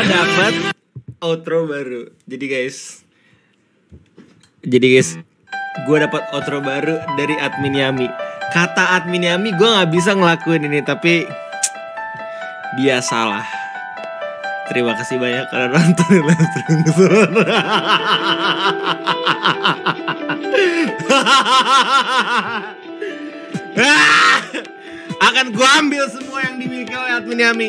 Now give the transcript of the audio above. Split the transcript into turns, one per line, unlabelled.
dapat outro baru. Jadi guys, jadi guys, gue dapat outro baru dari admin Yami. Kata admin Yami, gue nggak bisa ngelakuin ini, tapi dia salah. Terima kasih banyak karena nonton live stream Akan gue ambil semua yang dimiliki oleh admin Yami.